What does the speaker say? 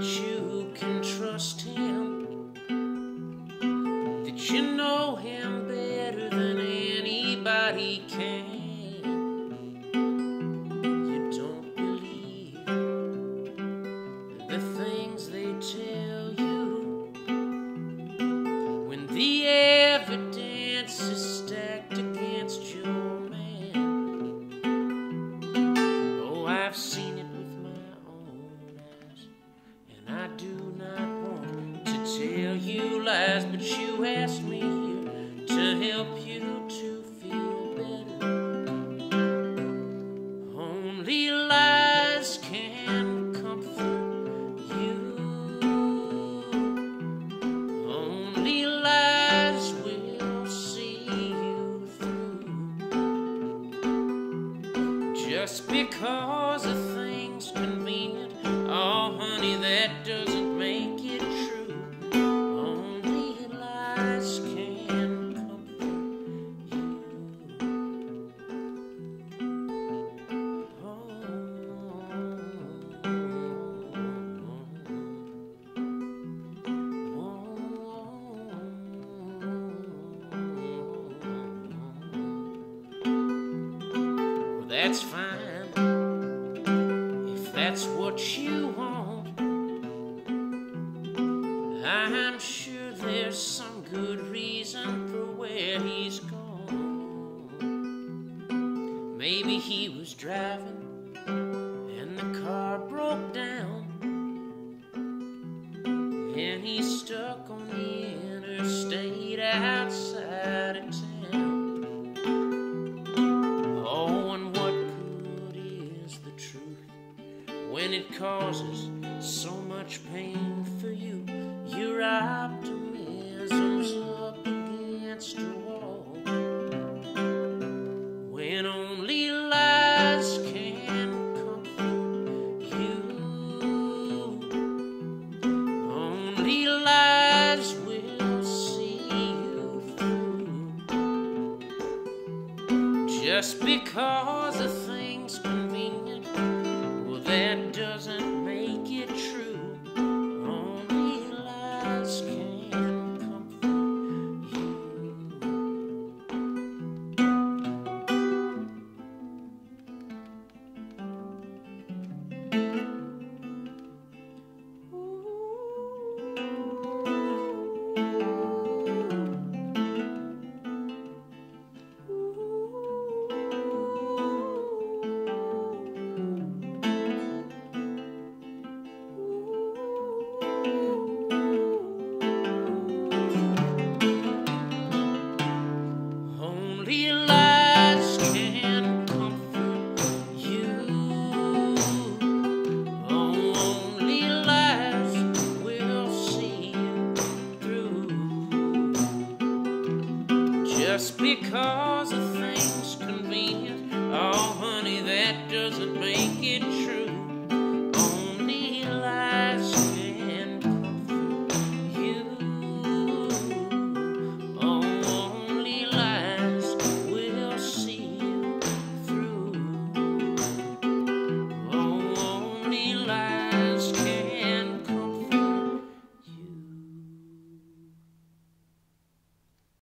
that you can trust him, that you know him better than anybody can. You don't believe the things they tell you when the evidence is. Asked me here to help you to feel better. Only lies can comfort you. Only lies will see you through. Just because a thing's convenient, oh honey, that doesn't that's fine if that's what you want. I'm sure causes so much pain for you? Your optimism's up against a wall when only lies can comfort you. Only lies will see you through. Just because Just because